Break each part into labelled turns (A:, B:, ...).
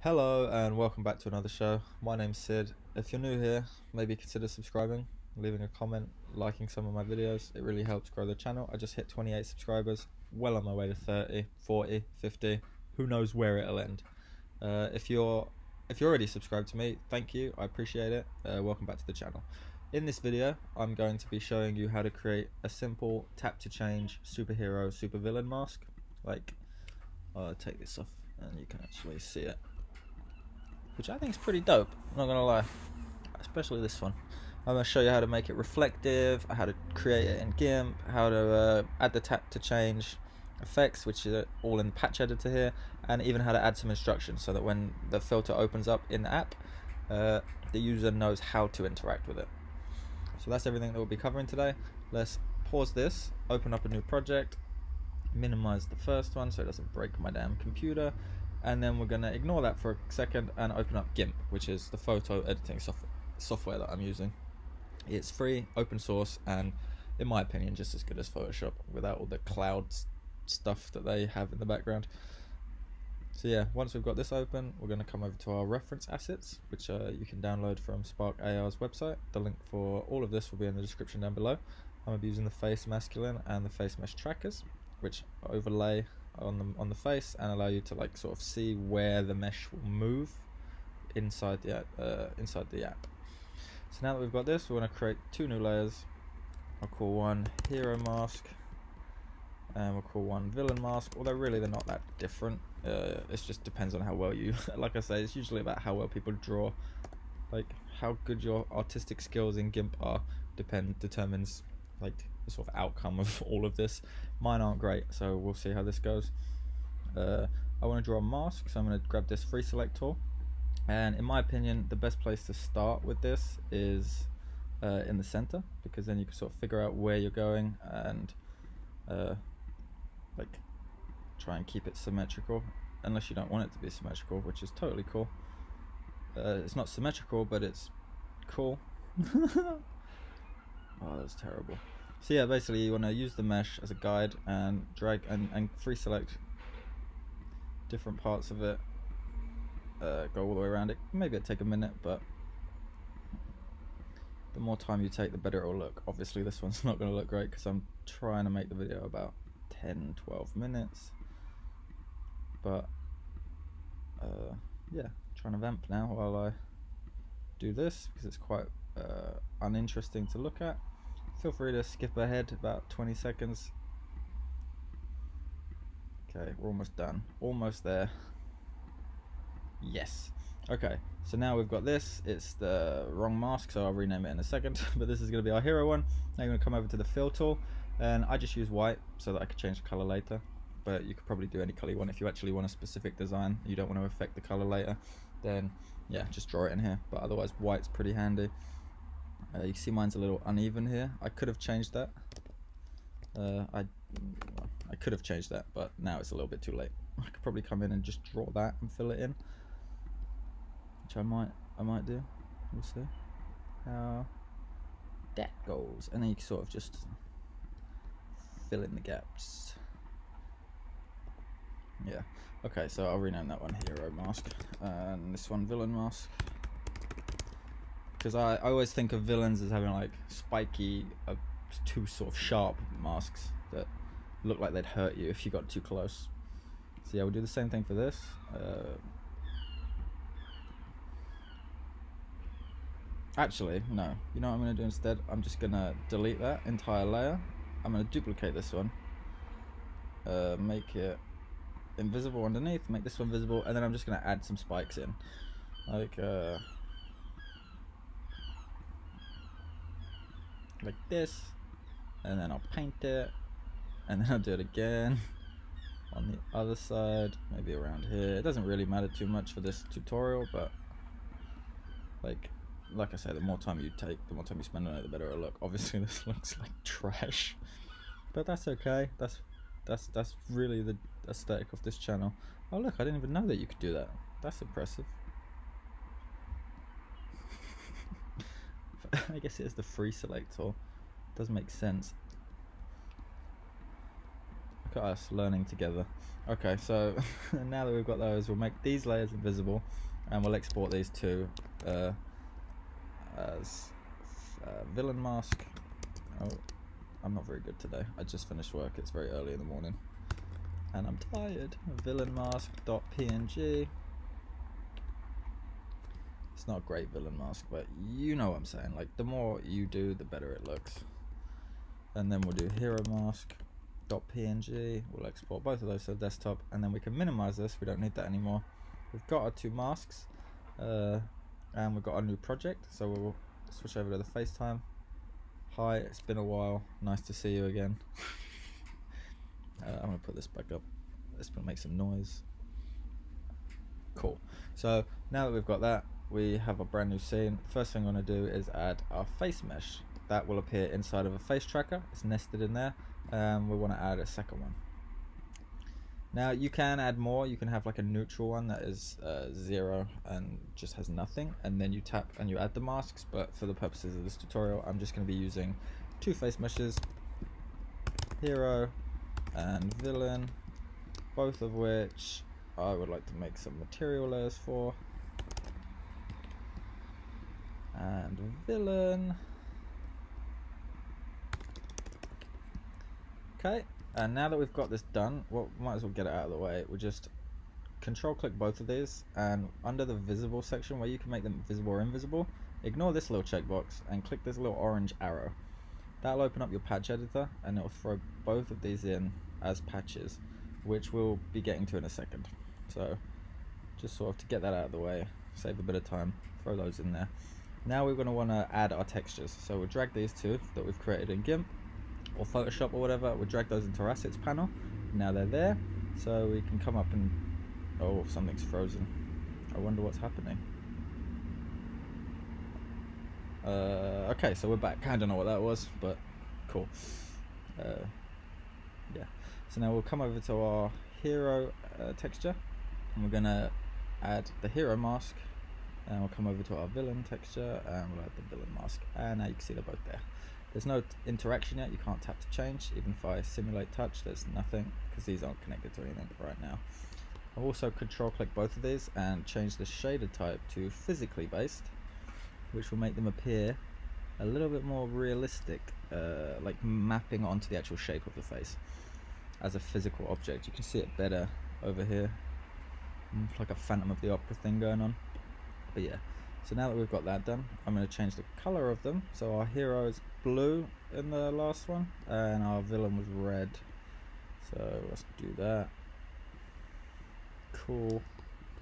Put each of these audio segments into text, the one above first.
A: Hello and welcome back to another show. My name's Sid. If you're new here, maybe consider subscribing, leaving a comment, liking some of my videos. It really helps grow the channel. I just hit 28 subscribers, well on my way to 30, 40, 50. Who knows where it'll end. Uh, if you're if you're already subscribed to me, thank you. I appreciate it. Uh, welcome back to the channel. In this video, I'm going to be showing you how to create a simple tap to change superhero supervillain mask. Like, I'll take this off and you can actually see it which I think is pretty dope. I'm not gonna lie, especially this one. I'm gonna show you how to make it reflective, how to create it in GIMP, how to uh, add the tap to change effects, which is all in patch editor here, and even how to add some instructions so that when the filter opens up in the app, uh, the user knows how to interact with it. So that's everything that we'll be covering today. Let's pause this, open up a new project, minimize the first one so it doesn't break my damn computer, and then we're going to ignore that for a second and open up GIMP, which is the photo editing soft software that I'm using. It's free, open source, and in my opinion, just as good as Photoshop without all the cloud stuff that they have in the background. So yeah, once we've got this open, we're going to come over to our reference assets, which uh, you can download from Spark AR's website. The link for all of this will be in the description down below. I'm going to be using the face masculine and the face mesh trackers, which overlay on the on the face and allow you to like sort of see where the mesh will move inside the uh, inside the app. So now that we've got this, we're going to create two new layers. I'll call one hero mask, and we'll call one villain mask. Although really they're not that different. Uh, it just depends on how well you, like I say, it's usually about how well people draw. Like how good your artistic skills in GIMP are depend determines like the sort of outcome of all of this. Mine aren't great, so we'll see how this goes. Uh, I want to draw a mask, so I'm going to grab this free select tool. And in my opinion, the best place to start with this is uh, in the center, because then you can sort of figure out where you're going and uh, like try and keep it symmetrical, unless you don't want it to be symmetrical, which is totally cool. Uh, it's not symmetrical, but it's cool. oh, that's terrible. So yeah, basically you want to use the mesh as a guide and drag and, and free select different parts of it. Uh, go all the way around it. Maybe it'll take a minute, but the more time you take, the better it will look. Obviously this one's not going to look great because I'm trying to make the video about 10, 12 minutes. But uh, yeah, trying to vamp now while I do this because it's quite uh, uninteresting to look at feel free to skip ahead about 20 seconds. Okay, we're almost done. Almost there. Yes. Okay, so now we've got this. It's the wrong mask, so I'll rename it in a second. but this is going to be our hero one. Now you're going to come over to the fill tool. And I just use white so that I can change the color later. But you could probably do any color you want if you actually want a specific design. You don't want to affect the color later. Then, yeah, just draw it in here. But otherwise, white's pretty handy. Uh, you see mine's a little uneven here. I could have changed that. Uh, I I could have changed that, but now it's a little bit too late. I could probably come in and just draw that and fill it in, which I might I might do. We'll see how that goes, and then you can sort of just fill in the gaps. Yeah. Okay, so I'll rename that one Hero Mask, and this one Villain Mask because I, I always think of villains as having like spiky, uh, two sort of sharp masks that look like they'd hurt you if you got too close. So yeah, we'll do the same thing for this. Uh, actually, no. You know what I'm going to do instead? I'm just going to delete that entire layer. I'm going to duplicate this one. Uh, make it invisible underneath, make this one visible, and then I'm just going to add some spikes in. Like, uh, like this and then I'll paint it and then I'll do it again on the other side maybe around here. It doesn't really matter too much for this tutorial but like like I say the more time you take the more time you spend on it the better it'll look. Obviously this looks like trash but that's okay. That's that's that's really the aesthetic of this channel. Oh look I didn't even know that you could do that. That's impressive I guess it is the free selector. tool. Does make sense. Look at us learning together. Okay, so now that we've got those, we'll make these layers invisible, and we'll export these two uh, as uh, villain mask. Oh, I'm not very good today. I just finished work. It's very early in the morning, and I'm tired. Villain mask dot png. It's not a great villain mask, but you know what I'm saying. Like the more you do, the better it looks. And then we'll do hero mask .png. We'll export both of those to the desktop, and then we can minimize this. We don't need that anymore. We've got our two masks, uh, and we've got our new project. So we'll switch over to the FaceTime. Hi, it's been a while. Nice to see you again. uh, I'm gonna put this back up. Let's make some noise. Cool. So now that we've got that, we have a brand new scene. First thing I'm gonna do is add our face mesh. That will appear inside of a face tracker. It's nested in there um, we want to add a second one. Now you can add more, you can have like a neutral one that is uh, zero and just has nothing and then you tap and you add the masks but for the purposes of this tutorial I'm just going to be using two face meshes, hero and villain, both of which I would like to make some material layers for and villain Okay, and now that we've got this done, well, might as well get it out of the way. We'll just control click both of these, and under the visible section where you can make them visible or invisible, ignore this little checkbox and click this little orange arrow. That'll open up your patch editor, and it'll throw both of these in as patches, which we'll be getting to in a second. So, just sort of to get that out of the way, save a bit of time, throw those in there. Now we're going to want to add our textures, so we'll drag these two that we've created in GIMP, or Photoshop or whatever, we'll drag those into our assets panel. Now they're there, so we can come up and, oh, something's frozen. I wonder what's happening. Uh, okay, so we're back. I don't know what that was, but cool. Uh, yeah. So now we'll come over to our hero uh, texture, and we're gonna add the hero mask, and we'll come over to our villain texture, and we'll add the villain mask. And now you can see they're both there. There's no interaction yet, you can't tap to change. Even if I simulate touch, there's nothing because these aren't connected to anything right now. I've also control click both of these and change the shader type to physically based, which will make them appear a little bit more realistic, uh, like mapping onto the actual shape of the face as a physical object. You can see it better over here, mm, like a Phantom of the Opera thing going on. But yeah, so now that we've got that done, I'm going to change the color of them. So our hero is blue in the last one, and our villain was red. So let's do that. Cool.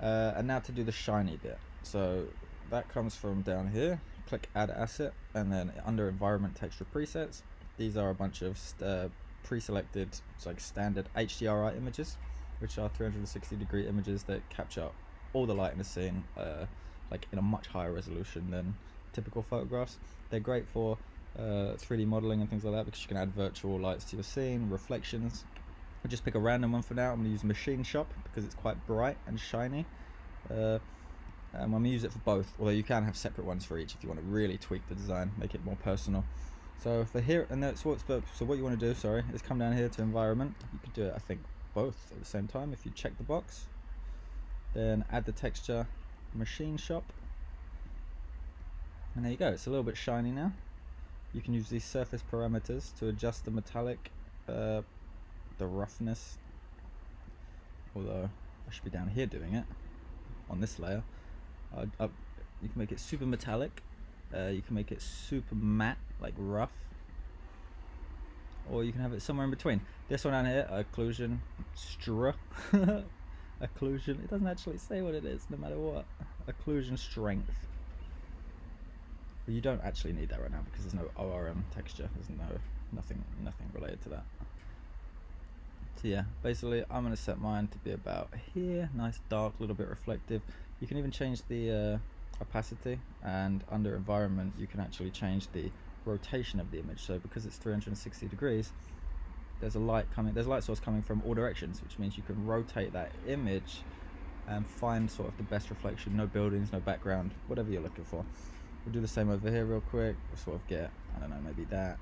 A: Uh, and now to do the shiny bit. So that comes from down here. Click Add Asset, and then under Environment Texture Presets, these are a bunch of uh, pre-selected, like standard HDRI images, which are 360 degree images that capture all the light in the scene. Uh, like in a much higher resolution than typical photographs. They're great for uh, 3D modeling and things like that because you can add virtual lights to your scene, reflections. I'll just pick a random one for now. I'm going to use Machine Shop because it's quite bright and shiny. Uh, and I'm going to use it for both, although you can have separate ones for each if you want to really tweak the design, make it more personal. So for here, and that's what's so what you want to do, sorry, is come down here to environment. You could do it, I think, both at the same time if you check the box. Then add the texture machine shop. And there you go it's a little bit shiny now. You can use these surface parameters to adjust the metallic uh, the roughness. Although I should be down here doing it on this layer. Uh, uh, you can make it super metallic uh, you can make it super matte like rough. Or you can have it somewhere in between. This one down here occlusion stra occlusion. It doesn't actually say what it is, no matter what. Occlusion strength. You don't actually need that right now because there's no ORM texture. There's no nothing nothing related to that. So yeah, basically I'm gonna set mine to be about here, nice dark, little bit reflective. You can even change the uh, opacity and under environment you can actually change the rotation of the image. So because it's 360 degrees, there's a light coming there's light source coming from all directions which means you can rotate that image and find sort of the best reflection no buildings no background whatever you're looking for we'll do the same over here real quick we'll sort of get I don't know maybe that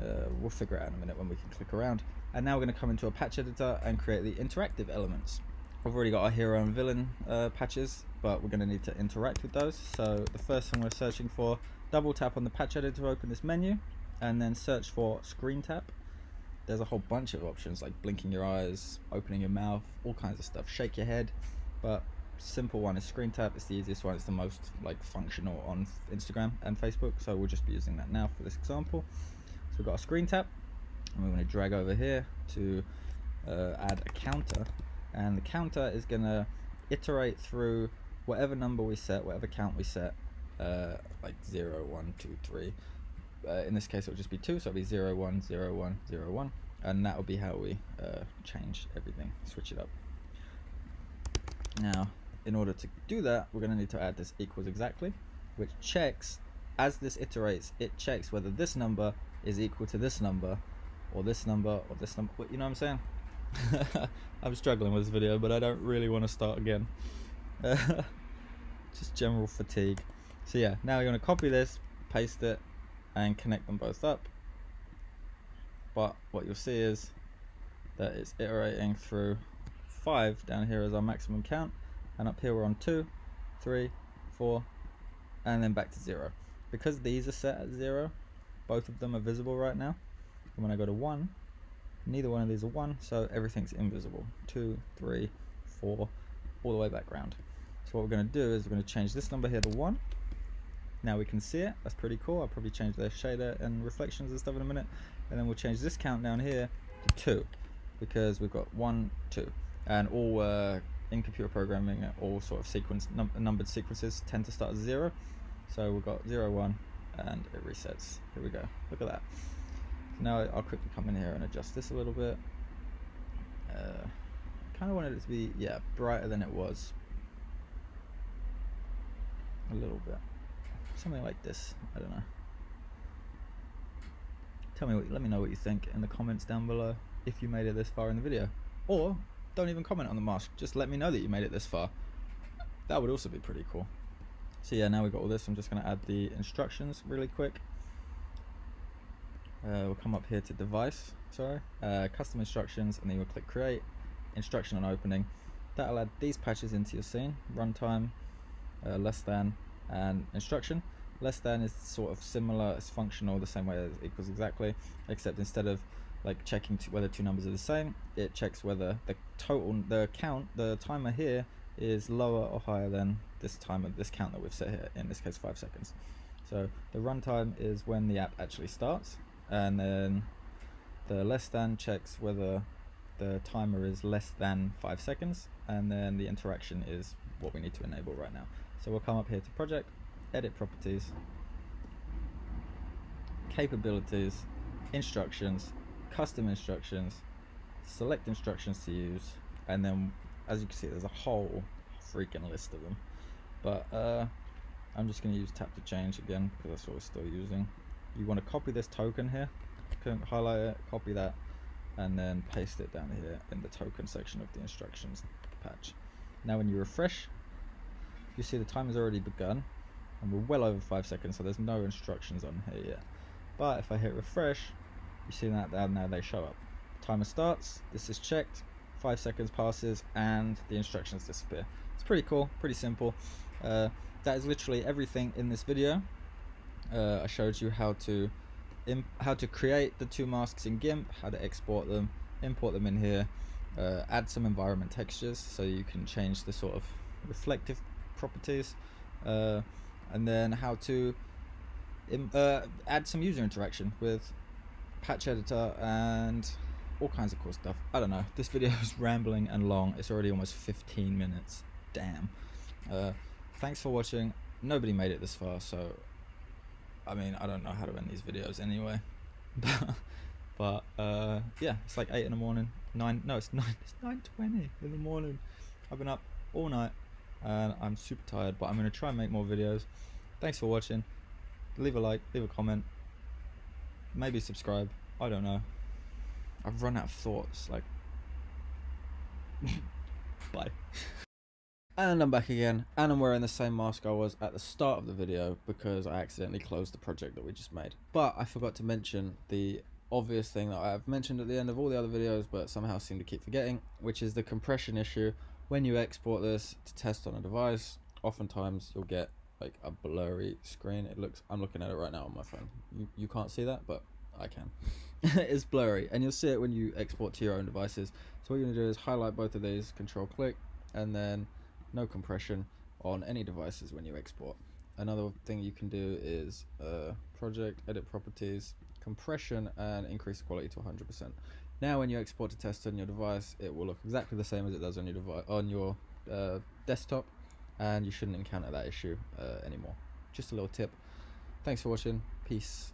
A: Uh, we'll figure out in a minute when we can click around. And now we're going to come into a patch editor and create the interactive elements. I've already got our hero and villain uh, patches, but we're going to need to interact with those. So the first thing we're searching for, double tap on the patch editor to open this menu, and then search for screen tap. There's a whole bunch of options like blinking your eyes, opening your mouth, all kinds of stuff. Shake your head, but simple one is screen tap. It's the easiest one. It's the most like functional on Instagram and Facebook. So we'll just be using that now for this example. So we've got a screen tap, and we're going to drag over here to uh, add a counter, and the counter is going to iterate through whatever number we set, whatever count we set, uh, like 0, 1, 2, 3. Uh, in this case, it'll just be 2, so it'll be 0, 1, 0, 1, 0, 1. And that will be how we uh, change everything, switch it up. Now, in order to do that, we're going to need to add this equals exactly, which checks, as this iterates, it checks whether this number is equal to this number, or this number, or this number. You know what I'm saying? I'm struggling with this video, but I don't really want to start again. Just general fatigue. So yeah, now you're going to copy this, paste it, and connect them both up. But what you'll see is that it's iterating through 5 down here as our maximum count, and up here we're on two three four and then back to 0. Because these are set at 0, both of them are visible right now. And when I go to 1, neither one of these are 1, so everything's invisible. two three four all the way back round. So what we're going to do is we're going to change this number here to 1. Now we can see it, that's pretty cool. I'll probably change the shader and reflections and stuff in a minute. And then we'll change this count down here to 2 because we've got 1, 2. And all uh, in computer programming, all sort of sequence num numbered sequences tend to start at 0. So we've got zero one and it resets. Here we go. Look at that. Now I'll quickly come in here and adjust this a little bit. Uh, kind of wanted it to be, yeah, brighter than it was. A little bit. Something like this. I don't know. Tell me what, let me know what you think in the comments down below if you made it this far in the video. Or don't even comment on the mask, just let me know that you made it this far. That would also be pretty cool. So yeah, now we've got all this, I'm just going to add the instructions really quick. Uh, we'll come up here to device, sorry, uh, custom instructions, and then we'll click create, instruction on opening. That'll add these patches into your scene, runtime, uh, less than, and instruction. Less than is sort of similar, it's functional the same way as equals exactly, except instead of like checking whether two numbers are the same, it checks whether the total, the count, the timer here is lower or higher than this timer, this count that we've set here, in this case five seconds. So the runtime is when the app actually starts, and then the less than checks whether the timer is less than five seconds, and then the interaction is what we need to enable right now. So we'll come up here to project, edit properties, capabilities, instructions, custom instructions, select instructions to use, and then as you can see there's a whole freaking list of them. But uh, I'm just going to use tap to change again because that's what we're still using. You want to copy this token here, highlight it, copy that, and then paste it down here in the token section of the instructions patch. Now when you refresh, you see the time has already begun, and we're well over 5 seconds, so there's no instructions on here yet. But if I hit refresh, you see that now they show up. Timer starts, this is checked, 5 seconds passes, and the instructions disappear. It's pretty cool, pretty simple. Uh, that is literally everything in this video. Uh, I showed you how to how to create the two masks in GIMP, how to export them, import them in here, uh, add some environment textures so you can change the sort of reflective properties, uh, and then how to uh, add some user interaction with patch editor and all kinds of cool stuff. I don't know. This video is rambling and long. It's already almost 15 minutes. Damn. Uh, thanks for watching. Nobody made it this far, so I mean, I don't know how to end these videos anyway. but uh, yeah, it's like eight in the morning. Nine? No, it's nine. It's nine twenty in the morning. I've been up all night, and I'm super tired. But I'm gonna try and make more videos. Thanks for watching. Leave a like, leave a comment, maybe subscribe. I don't know. I've run out of thoughts. Like, bye. And I'm back again, and I'm wearing the same mask I was at the start of the video because I accidentally closed the project that we just made. But I forgot to mention the obvious thing that I've mentioned at the end of all the other videos but somehow seem to keep forgetting, which is the compression issue. When you export this to test on a device, oftentimes you'll get like a blurry screen. It looks, I'm looking at it right now on my phone. You, you can't see that, but I can. it's blurry, and you'll see it when you export to your own devices. So what you're gonna do is highlight both of these, control click, and then no compression on any devices when you export. Another thing you can do is uh, project, edit properties, compression, and increase quality to 100%. Now, when you export a test on your device, it will look exactly the same as it does on your device on your uh, desktop, and you shouldn't encounter that issue uh, anymore. Just a little tip. Thanks for watching. Peace.